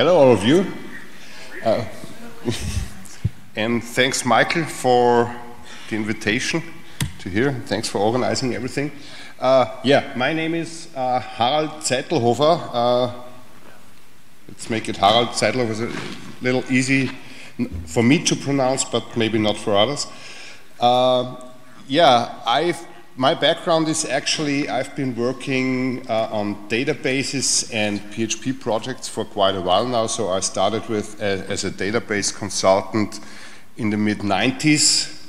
Hello, all of you. Uh, and thanks, Michael, for the invitation to here. Thanks for organizing everything. Uh, yeah, my name is uh, Harald Zeitlhofer. Uh, let's make it Harald Zeitelhofer. It's a little easy for me to pronounce, but maybe not for others. Uh, yeah, I've my background is actually I've been working uh, on databases and PHP projects for quite a while now. So I started with uh, as a database consultant in the mid 90s,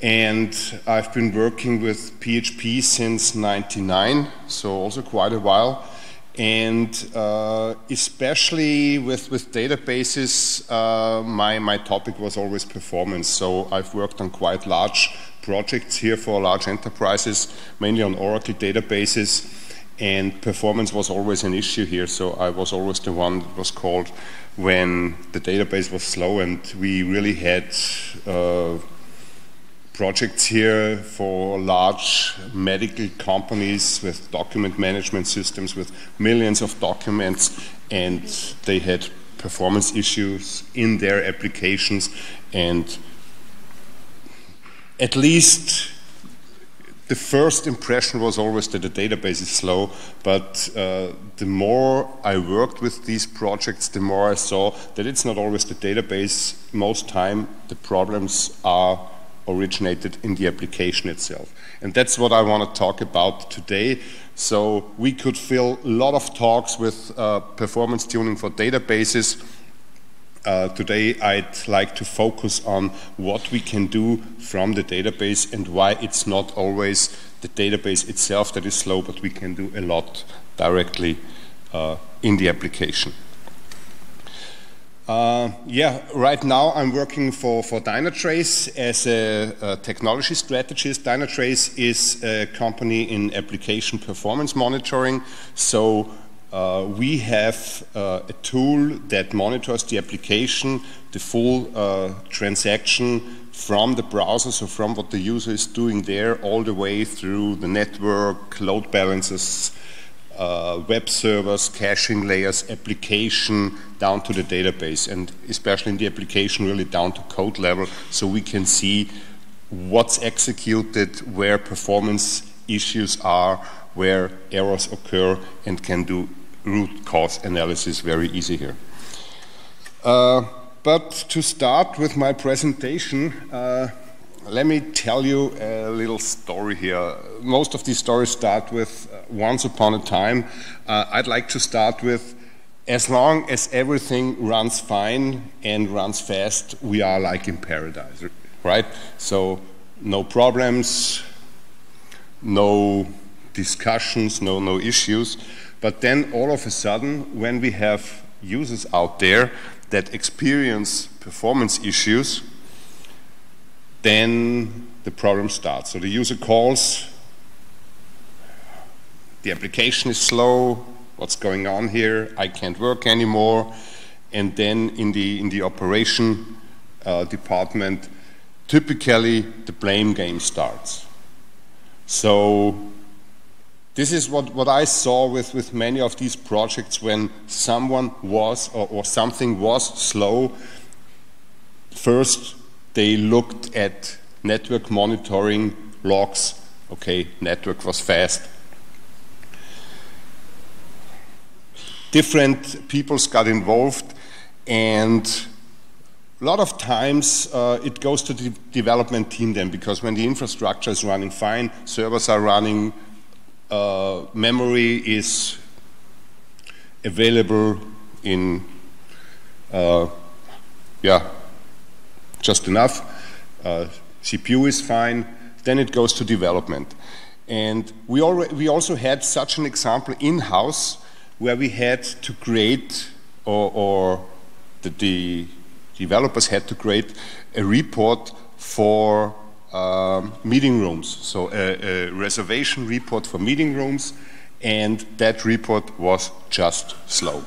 and I've been working with PHP since 99, so also quite a while. And uh, especially with, with databases, uh, my, my topic was always performance. So I've worked on quite large projects here for large enterprises, mainly on Oracle databases, and performance was always an issue here. So I was always the one that was called when the database was slow, and we really had uh, projects here for large medical companies with document management systems with millions of documents, and they had performance issues in their applications and at least the first impression was always that the database is slow, but uh, the more I worked with these projects, the more I saw that it's not always the database. Most time, the problems are originated in the application itself. And that's what I want to talk about today. So we could fill a lot of talks with uh, performance tuning for databases uh, today I'd like to focus on what we can do from the database and why it's not always the database itself that is slow, but we can do a lot directly uh, in the application. Uh, yeah, right now I'm working for, for Dynatrace as a, a, technology strategist. Dynatrace is a company in application performance monitoring. So uh, we have uh, a tool that monitors the application, the full uh, transaction from the browser, so from what the user is doing there, all the way through the network, load balancers, uh, web servers, caching layers, application, down to the database, and especially in the application, really down to code level, so we can see what's executed, where performance issues are, where errors occur, and can do root cause analysis very easy here. Uh, but to start with my presentation, uh, let me tell you a little story here. Most of these stories start with uh, once upon a time. Uh, I'd like to start with as long as everything runs fine and runs fast, we are like in paradise, right? So no problems, no discussions, no no issues. But then all of a sudden, when we have users out there that experience performance issues, then the problem starts. So the user calls, the application is slow, what's going on here, I can't work anymore. And then in the, in the operation uh, department, typically the blame game starts. So this is what, what I saw with, with many of these projects when someone was or, or something was slow. First, they looked at network monitoring logs. Okay, network was fast. Different peoples got involved, and a lot of times uh, it goes to the development team then because when the infrastructure is running fine, servers are running uh, memory is available in, uh, yeah, just enough. Uh, CPU is fine. Then it goes to development. And we, already, we also had such an example in-house where we had to create, or, or the, the developers had to create a report for um, meeting rooms. So a, a, reservation report for meeting rooms, and that report was just slow.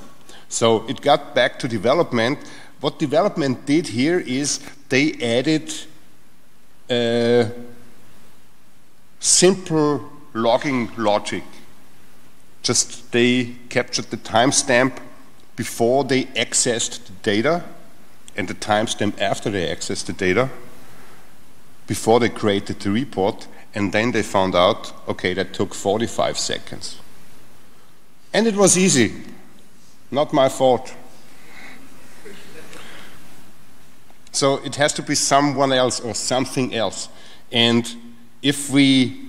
So it got back to development. What development did here is they added a simple logging logic. Just they captured the timestamp before they accessed the data and the timestamp after they accessed the data, before they created the report, and then they found out, okay, that took 45 seconds. And it was easy. Not my fault. So it has to be someone else or something else. And if we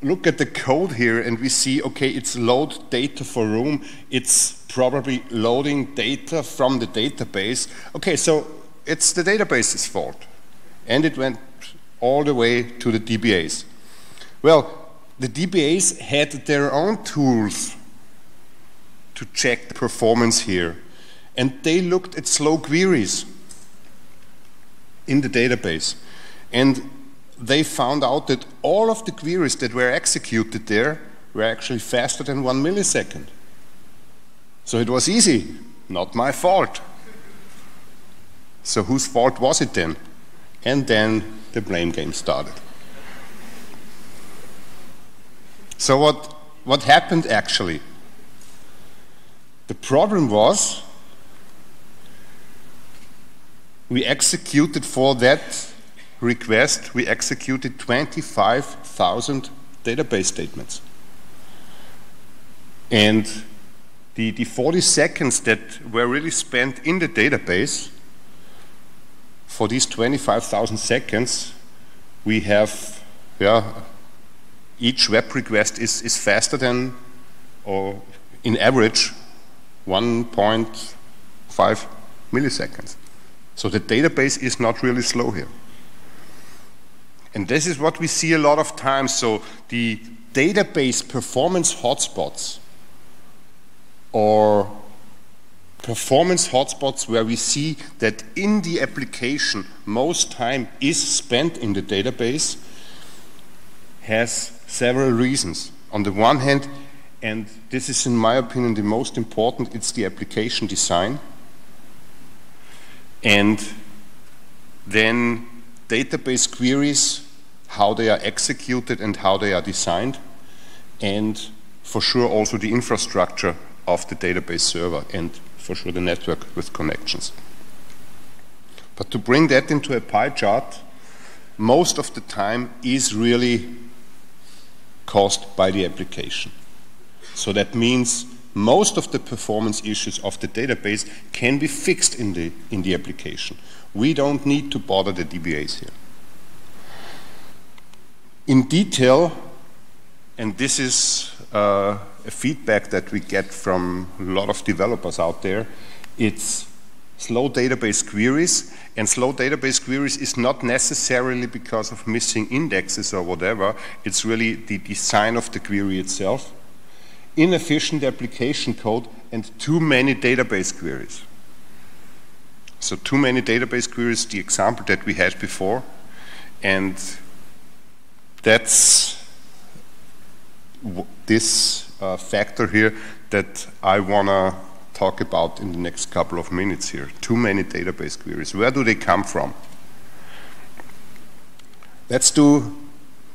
look at the code here and we see, okay, it's load data for room, it's probably loading data from the database. Okay, so it's the database's fault. And it went all the way to the DBAs. Well, the DBAs had their own tools to check the performance here. And they looked at slow queries in the database. And they found out that all of the queries that were executed there were actually faster than one millisecond. So it was easy, not my fault. So whose fault was it then? And then the blame game started. So what, what happened actually? The problem was we executed for that request, we executed 25,000 database statements. And the, the 40 seconds that were really spent in the database, for these 25,000 seconds, we have, yeah, each web request is, is faster than, or in average, 1.5 milliseconds. So the database is not really slow here. And this is what we see a lot of times. So the database performance hotspots or performance hotspots where we see that in the application most time is spent in the database has several reasons. On the one hand, and this is, in my opinion, the most important. It's the application design. And then database queries, how they are executed and how they are designed. And for sure also the infrastructure of the database server and for sure the network with connections. But to bring that into a pie chart, most of the time is really caused by the application. So that means most of the performance issues of the database can be fixed in the, in the application. We don't need to bother the DBAs here. In detail, and this is uh, a feedback that we get from a lot of developers out there, it's slow database queries. And slow database queries is not necessarily because of missing indexes or whatever. It's really the design of the query itself inefficient application code, and too many database queries. So too many database queries, the example that we had before, and that's this uh, factor here that I want to talk about in the next couple of minutes here. Too many database queries. Where do they come from? Let's do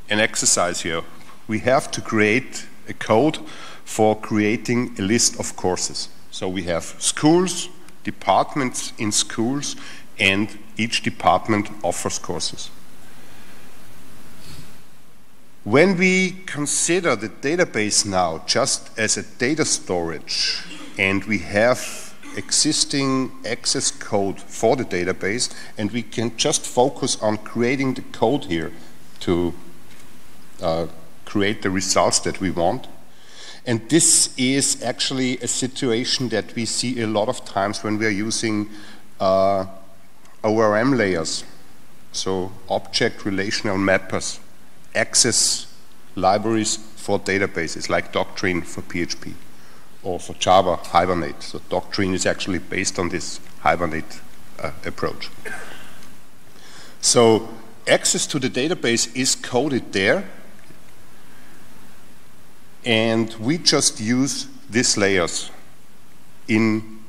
an exercise here. We have to create a code for creating a list of courses. So we have schools, departments in schools, and each department offers courses. When we consider the database now just as a data storage and we have existing access code for the database and we can just focus on creating the code here to uh, create the results that we want, and this is actually a situation that we see a lot of times when we are using uh, ORM layers, so object relational mappers, access libraries for databases like Doctrine for PHP or for Java, Hibernate. So Doctrine is actually based on this Hibernate uh, approach. So access to the database is coded there and we just use these layers in,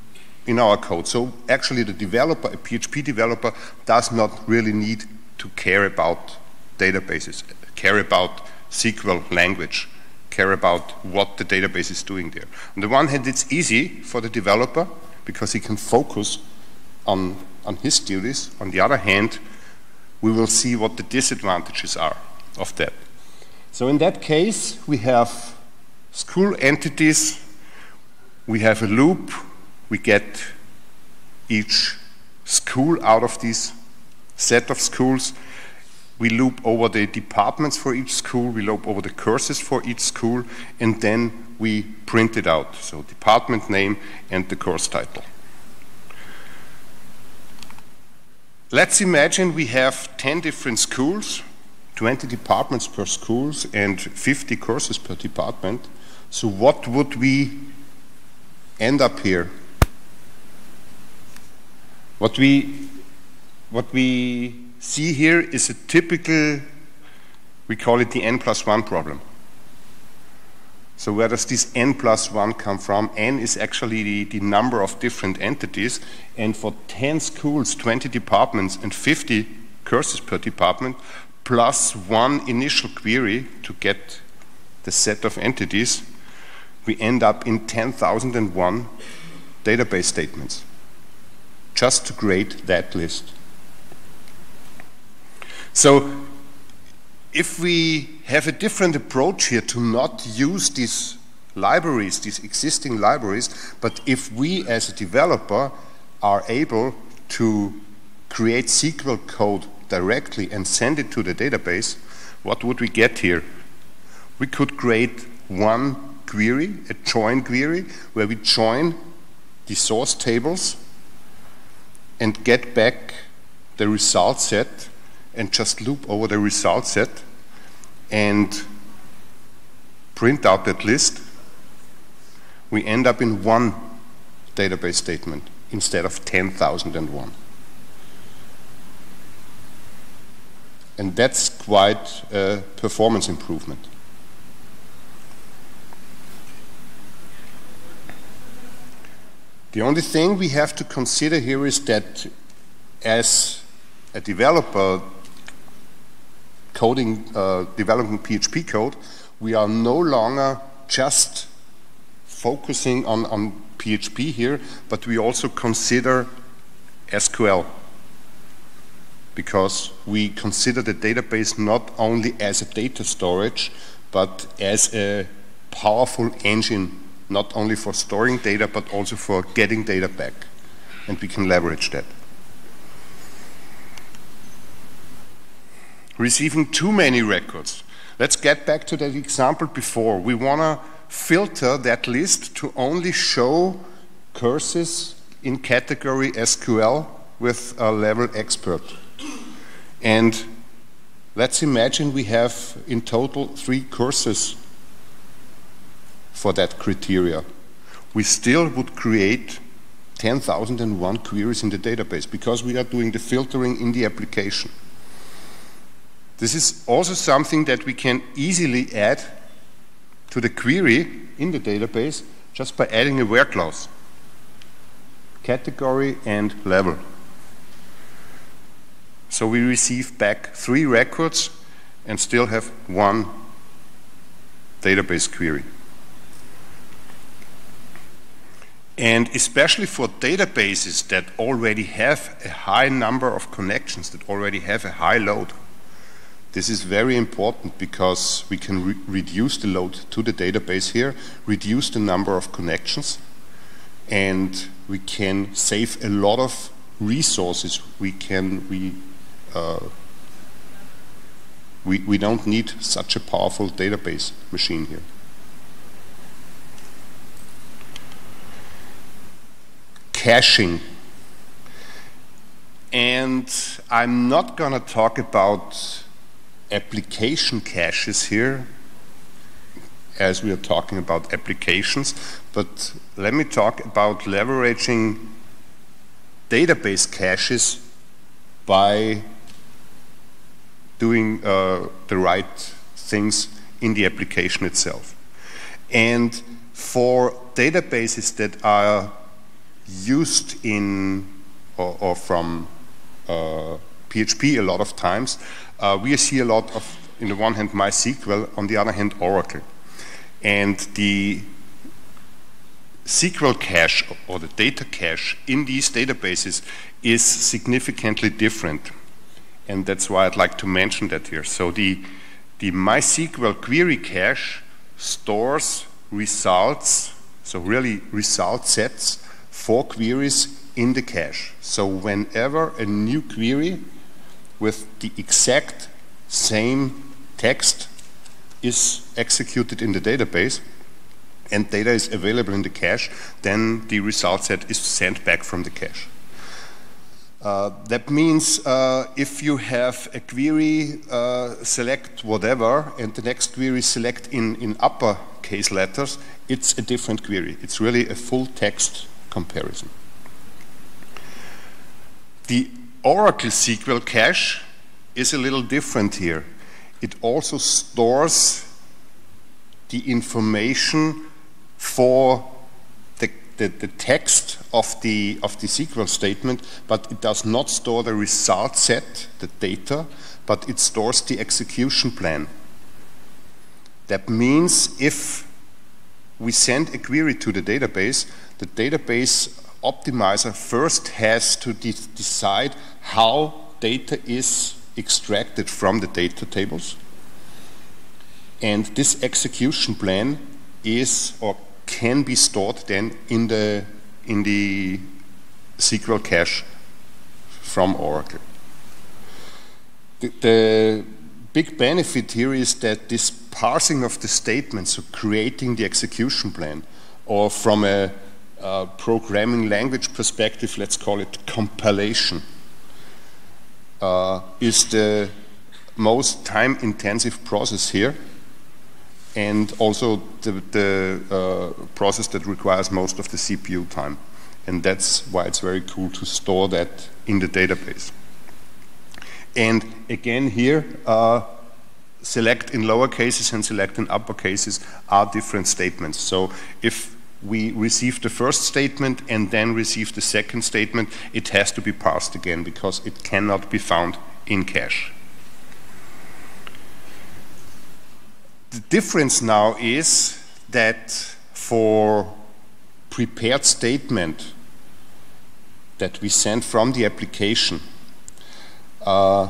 in our code. So actually the developer, a PHP developer, does not really need to care about databases, care about SQL language, care about what the database is doing there. On the one hand, it's easy for the developer because he can focus on, on his duties. On the other hand, we will see what the disadvantages are of that. So in that case, we have school entities, we have a loop, we get each school out of this set of schools, we loop over the departments for each school, we loop over the courses for each school, and then we print it out. So department name and the course title. Let's imagine we have 10 different schools, 20 departments per schools, and 50 courses per department. So what would we end up here? What we, what we see here is a typical, we call it the n plus 1 problem. So where does this n plus 1 come from? n is actually the, the number of different entities, and for 10 schools, 20 departments, and 50 courses per department, plus one initial query to get the set of entities, we end up in 10,001 database statements just to create that list. So if we have a different approach here to not use these libraries, these existing libraries, but if we as a developer are able to create SQL code directly and send it to the database, what would we get here? We could create one query, a join query, where we join the source tables and get back the result set and just loop over the result set and print out that list, we end up in one database statement instead of 10,001. And that's quite a performance improvement. The only thing we have to consider here is that as a developer, coding, uh, developing PHP code, we are no longer just focusing on, on PHP here, but we also consider SQL because we consider the database not only as a data storage, but as a powerful engine, not only for storing data, but also for getting data back. And we can leverage that. Receiving too many records. Let's get back to that example before. We want to filter that list to only show courses in category SQL with a level expert. And let's imagine we have in total three courses for that criteria. We still would create 10,001 queries in the database because we are doing the filtering in the application. This is also something that we can easily add to the query in the database just by adding a where clause. Category and level. So we receive back three records and still have one database query. And especially for databases that already have a high number of connections, that already have a high load, this is very important because we can re reduce the load to the database here, reduce the number of connections, and we can save a lot of resources. We can we uh, we, we don't need such a powerful database machine here. Caching. And I'm not going to talk about application caches here as we are talking about applications, but let me talk about leveraging database caches by doing uh, the right things in the application itself. And for databases that are used in or, or from uh, PHP a lot of times, uh, we see a lot of, in the one hand, MySQL, on the other hand, Oracle. And the SQL cache or the data cache in these databases is significantly different. And that's why I'd like to mention that here. So the, the MySQL query cache stores results, so really result sets for queries in the cache. So whenever a new query with the exact same text is executed in the database and data is available in the cache, then the result set is sent back from the cache. Uh, that means uh, if you have a query, uh, select whatever, and the next query select in, in uppercase letters, it's a different query. It's really a full text comparison. The Oracle SQL cache is a little different here. It also stores the information for the, the, the, text of the, of the SQL statement, but it does not store the result set, the data, but it stores the execution plan. That means if we send a query to the database, the database optimizer first has to de decide how data is extracted from the data tables. And this execution plan is or can be stored then in the, in the SQL cache from Oracle. The, the big benefit here is that this parsing of the statements, so creating the execution plan, or from a uh, programming language perspective, let's call it compilation, uh, is the most time intensive process here and also the, the uh, process that requires most of the CPU time. And that's why it's very cool to store that in the database. And again here, uh, select in lower cases and select in upper cases are different statements. So if we receive the first statement and then receive the second statement, it has to be parsed again because it cannot be found in cache. The difference now is that for prepared statement that we send from the application uh,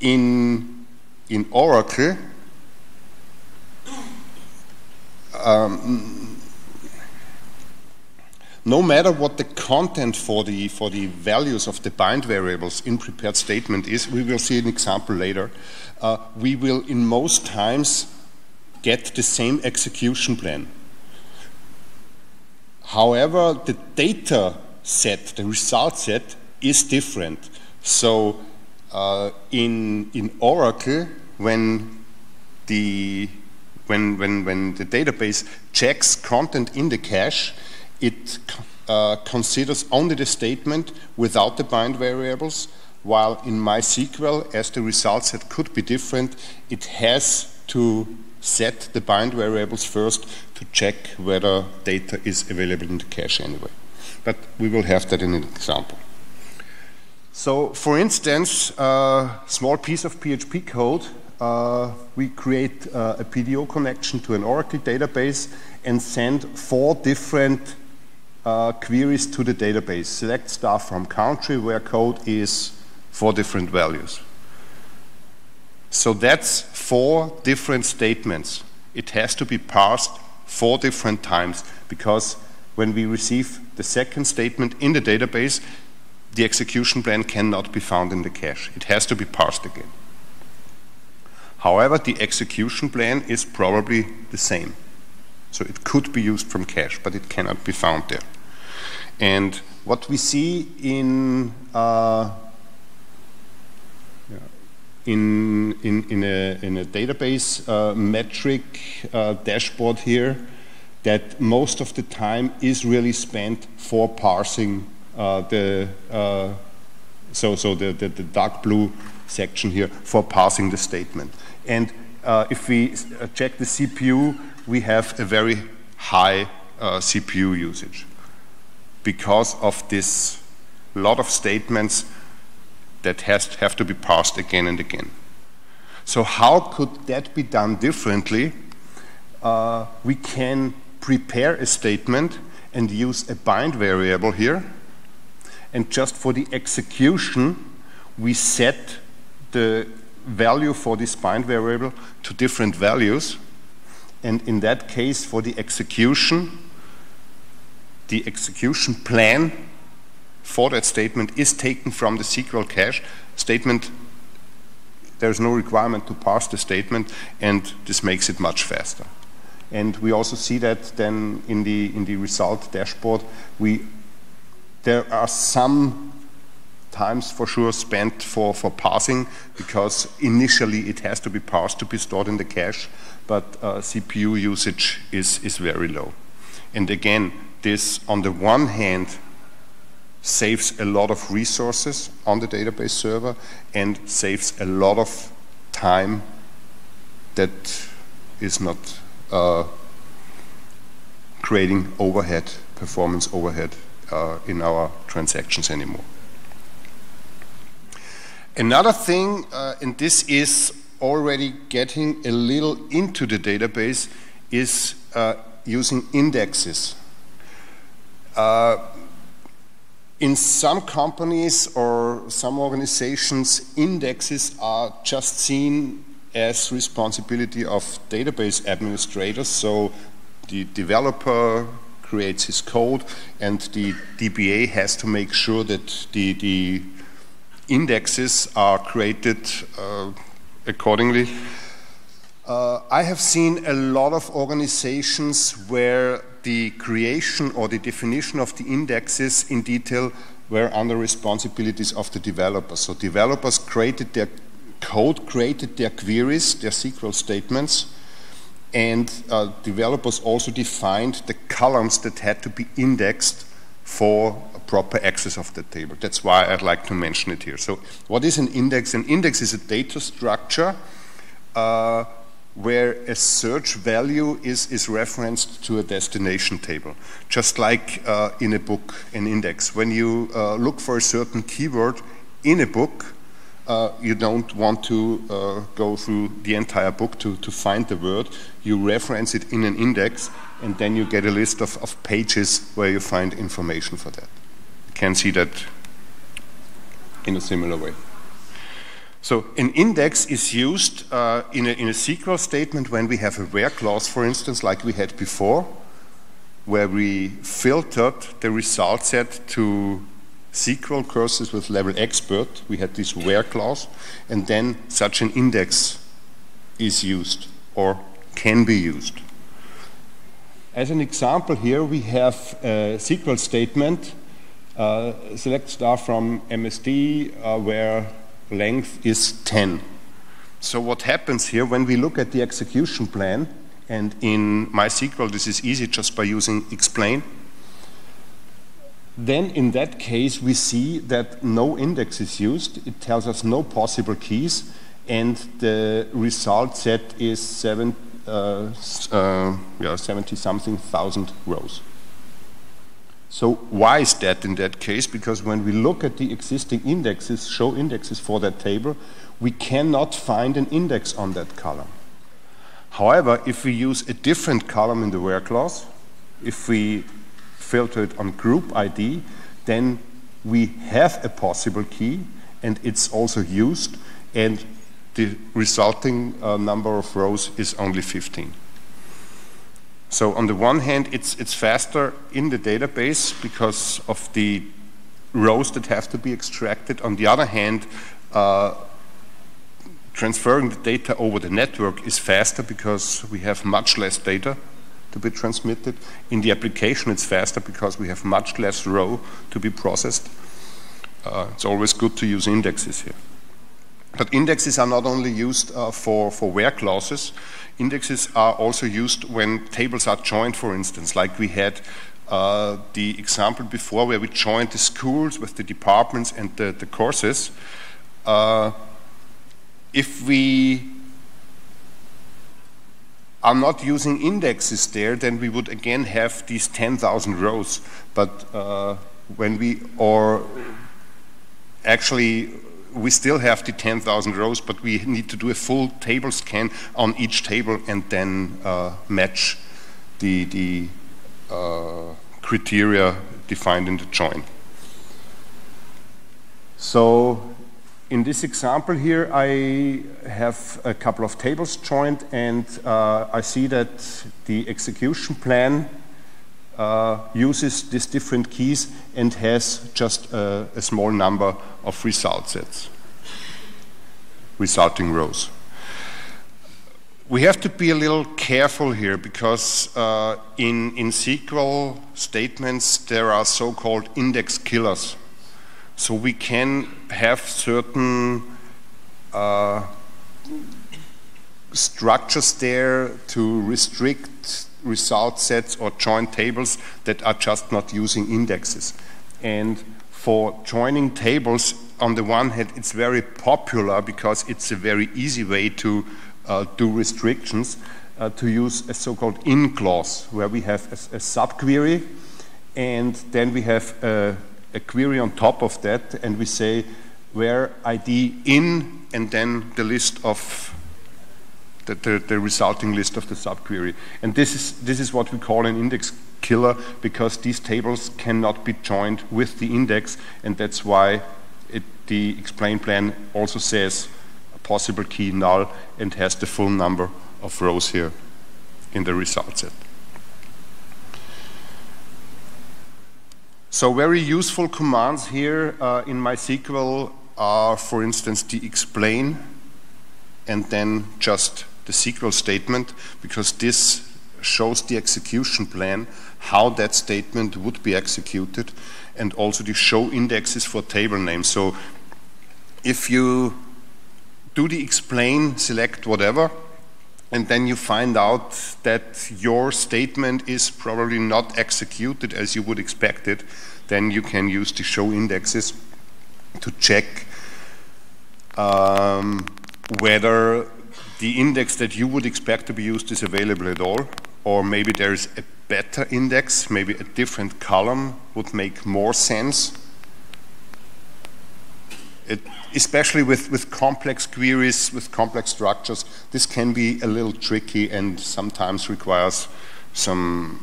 in, in Oracle, um, no matter what the content for the, for the values of the bind variables in prepared statement is, we will see an example later, uh, we will in most times get the same execution plan. However, the data set, the result set, is different. So uh, in, in Oracle, when the, when, when, when the database checks content in the cache, it uh, considers only the statement without the bind variables, while in MySQL, as the result set could be different, it has to set the bind variables first to check whether data is available in the cache anyway. But we will have that in an example. So, for instance, a small piece of PHP code, uh, we create uh, a PDO connection to an Oracle database and send four different uh, queries to the database. Select star from country where code is four different values. So that's four different statements. It has to be parsed four different times because when we receive the second statement in the database, the execution plan cannot be found in the cache. It has to be parsed again. However, the execution plan is probably the same. So it could be used from cache, but it cannot be found there. And what we see in uh, in, in, in, a, in a database uh, metric uh, dashboard here that most of the time is really spent for parsing uh, the, uh, so, so the, the, the, dark blue section here for parsing the statement. And uh, if we uh, check the CPU, we have a very high CPU usage because of this lot of statements that has have to be parsed again and again. So how could that be done differently? uh, we can prepare a statement and use a bind variable here. And just for the execution, we set the value for this bind variable to different values. And in that case, for the execution, the execution plan for that statement is taken from the SQL cache. Statement, there's no requirement to parse the statement, and this makes it much faster. And we also see that then in the, in the result dashboard, we, there are some times for sure spent for, for parsing because initially it has to be parsed to be stored in the cache, but uh, CPU usage is, is very low. And again, this on the one hand saves a lot of resources on the database server and saves a lot of time that is not uh, creating overhead, performance overhead uh, in our transactions anymore. Another thing, uh, and this is already getting a little into the database, is uh, using indexes. Uh, in some companies or some organizations, indexes are just seen as responsibility of database administrators. So the developer creates his code and the DBA has to make sure that the, the indexes are created uh, accordingly. Uh, I have seen a lot of organizations where the creation or the definition of the indexes in detail were under responsibilities of the developers. So developers created their code, created their queries, their SQL statements, and uh, developers also defined the columns that had to be indexed for proper access of the table. That's why I'd like to mention it here. So what is an index? An index is a data structure uh, where a search value is, is referenced to a destination table. Just like uh, in a book, an index. When you uh, look for a certain keyword in a book, uh, you don't want to uh, go through the entire book to, to find the word. You reference it in an index, and then you get a list of, of pages where you find information for that. You can see that in a similar way. So an index is used uh, in, a, in a SQL statement when we have a where clause, for instance, like we had before, where we filtered the result set to SQL courses with level expert. We had this where clause, and then such an index is used or can be used. As an example here, we have a SQL statement, uh, select star from MSD, uh, where length is 10. So what happens here when we look at the execution plan, and in MySQL this is easy just by using explain, then in that case we see that no index is used. It tells us no possible keys, and the result set is seven, uh, uh, Uh, uh, yeah, 70 something thousand rows. So why is that in that case? Because when we look at the existing indexes, show indexes for that table, we cannot find an index on that column. However, if we use a different column in the where clause, if we filter it on group ID, then we have a possible key and it's also used and the resulting uh, number of rows is only 15. So on the one hand, it's, it's faster in the database because of the rows that have to be extracted. On the other hand, uh, transferring the data over the network is faster because we have much less data to be transmitted. In the application, it's faster because we have much less row to be processed. Uh, it's always good to use indexes here. But indexes are not only used uh, for, for where clauses, indexes are also used when tables are joined, for instance, like we had uh, the example before where we joined the schools with the departments and the, the courses. Uh, if we are not using indexes there, then we would again have these 10,000 rows. But uh, when we, or actually we still have the 10,000 rows, but we need to do a full table scan on each table and then uh, match the, the uh, criteria defined in the join. So in this example here, I have a couple of tables joined, and uh, I see that the execution plan uh, uses these different keys and has just a, a, small number of result sets, resulting rows. We have to be a little careful here because uh, in, in SQL statements there are so-called index killers. So we can have certain uh, structures there to restrict result sets or join tables that are just not using indexes. And for joining tables, on the one hand, it's very popular because it's a very easy way to uh, do restrictions, uh, to use a so-called in clause, where we have a, a subquery, and then we have a, a query on top of that, and we say where ID in, and then the list of the, the, the, resulting list of the subquery. And this is, this is what we call an index killer because these tables cannot be joined with the index, and that's why it, the explain plan also says a possible key null and has the full number of rows here in the result set. So very useful commands here uh, in MySQL are, for instance, the explain and then just the SQL statement because this shows the execution plan, how that statement would be executed, and also the show indexes for table names. So if you do the explain, select whatever, and then you find out that your statement is probably not executed as you would expect it, then you can use the show indexes to check um, whether the index that you would expect to be used is available at all, or maybe there's a better index, maybe a different column would make more sense. It, especially with, with complex queries, with complex structures, this can be a little tricky and sometimes requires some,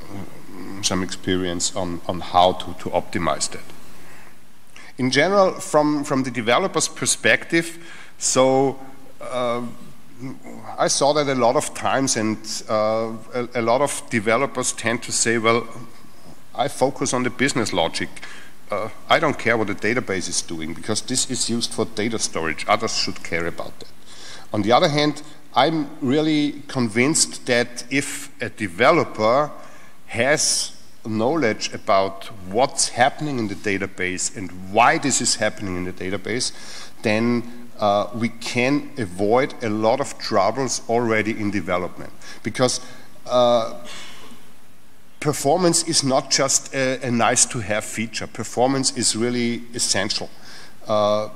some experience on, on how to, to optimize that. In general, from, from the developer's perspective, so uh, I saw that a lot of times, and uh, a, a, lot of developers tend to say, well, I focus on the business logic. Uh, I don't care what the database is doing because this is used for data storage. Others should care about that. On the other hand, I'm really convinced that if a developer has knowledge about what's happening in the database and why this is happening in the database, then uh, we can avoid a lot of troubles already in development. Because uh, performance is not just a, a nice to have feature, performance is really essential. Uh,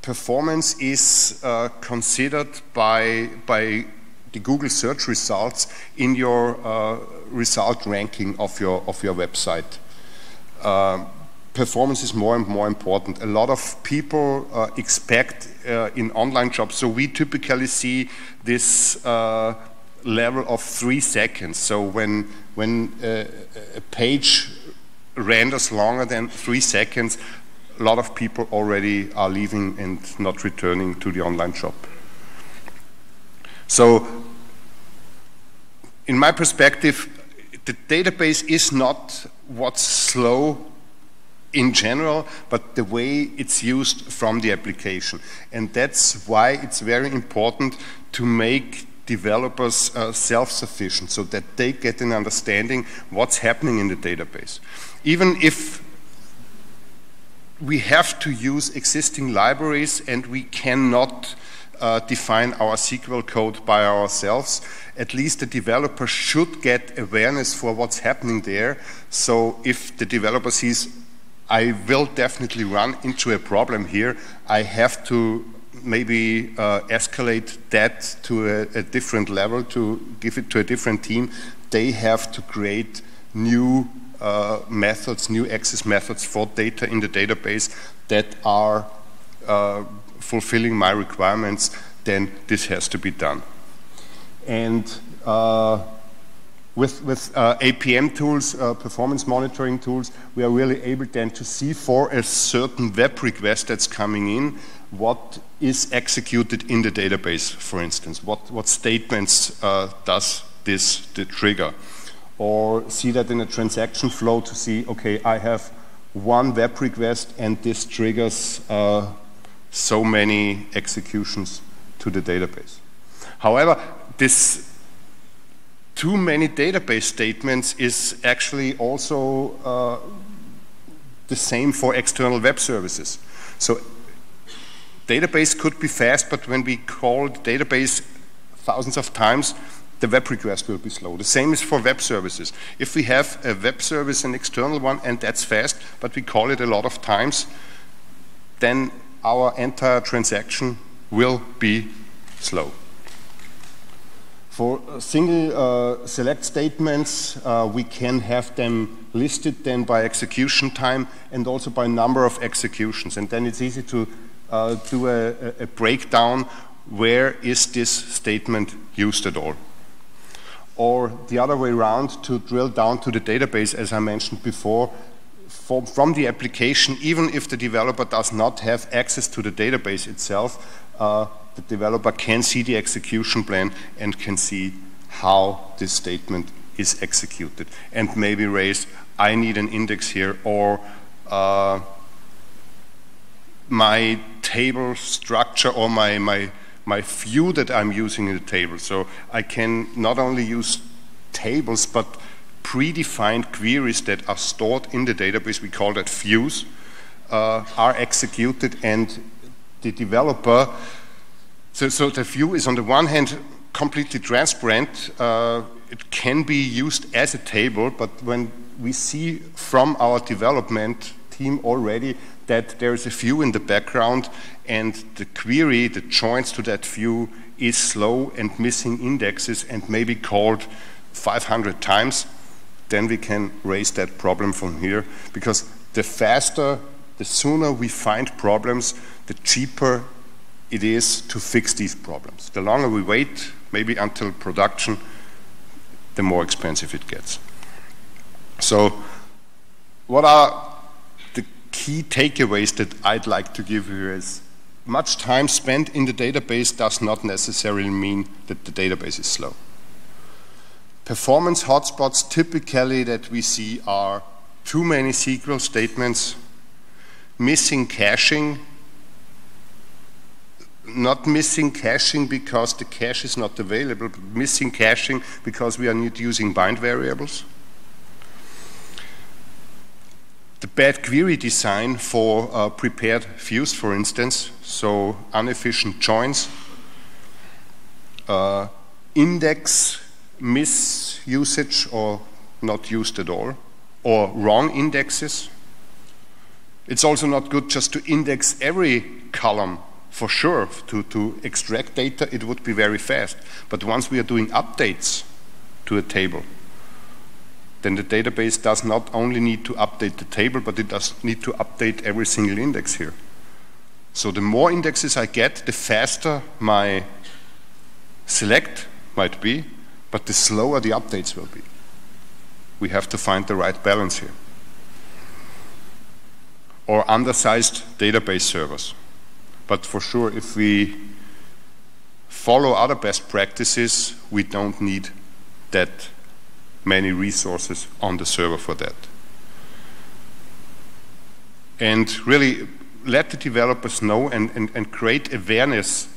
performance is uh, considered by, by the Google search results in your uh, result ranking of your, of your website. Uh, performance is more and more important. A lot of people uh, expect uh, in online jobs, so we typically see this uh, level of three seconds. So when, when uh, a page renders longer than three seconds, a lot of people already are leaving and not returning to the online shop. So in my perspective, the database is not what's slow in general, but the way it's used from the application. And that's why it's very important to make developers uh, self-sufficient so that they get an understanding what's happening in the database. Even if we have to use existing libraries and we cannot uh, define our SQL code by ourselves, at least the developer should get awareness for what's happening there. So if the developer sees I will definitely run into a problem here. I have to maybe uh, escalate that to a, a, different level, to give it to a different team. They have to create new uh, methods, new access methods for data in the database that are uh, fulfilling my requirements, then this has to be done. And uh, with, with uh, APM tools, uh, performance monitoring tools, we are really able then to see for a certain web request that's coming in, what is executed in the database, for instance. What, what statements uh, does this the trigger? Or see that in a transaction flow to see, okay, I have one web request and this triggers uh, so many executions to the database. However, this too many database statements is actually also uh, the same for external web services. So database could be fast, but when we call the database thousands of times, the web request will be slow. The same is for web services. If we have a web service, an external one, and that's fast, but we call it a lot of times, then our entire transaction will be slow. For single uh, select statements, uh, we can have them listed then by execution time and also by number of executions. And then it's easy to uh, do a, a, breakdown where is this statement used at all. Or the other way around to drill down to the database, as I mentioned before, from, from the application, even if the developer does not have access to the database itself, uh, the developer can see the execution plan and can see how this statement is executed and maybe raise, I need an index here or uh, my table structure or my, my, my view that I'm using in the table. So I can not only use tables, but predefined queries that are stored in the database, we call that views, uh, are executed and the developer so, so the view is on the one hand completely transparent. Uh, it can be used as a table, but when we see from our development team already that there is a view in the background and the query, the joins to that view is slow and missing indexes and maybe called 500 times, then we can raise that problem from here because the faster, the sooner we find problems, the cheaper it is to fix these problems. The longer we wait, maybe until production, the more expensive it gets. So, what are the key takeaways that I'd like to give you is much time spent in the database does not necessarily mean that the database is slow. Performance hotspots typically that we see are too many SQL statements, missing caching, not missing caching because the cache is not available, but missing caching because we are not using bind variables. The bad query design for uh, prepared views, for instance, so inefficient joins, uh, index misusage or not used at all, or wrong indexes. It's also not good just to index every column for sure, to, to extract data, it would be very fast. But once we are doing updates to a table, then the database does not only need to update the table, but it does need to update every single index here. So the more indexes I get, the faster my select might be, but the slower the updates will be. We have to find the right balance here. Or undersized database servers. But for sure, if we follow other best practices, we don't need that many resources on the server for that. And really let the developers know and, and, and create awareness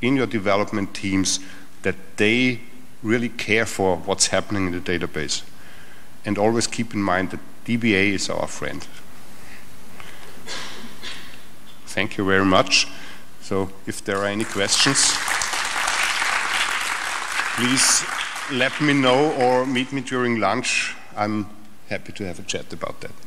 in your development teams that they really care for what's happening in the database. And always keep in mind that DBA is our friend. Thank you very much. So if there are any questions, please let me know or meet me during lunch. I'm happy to have a chat about that.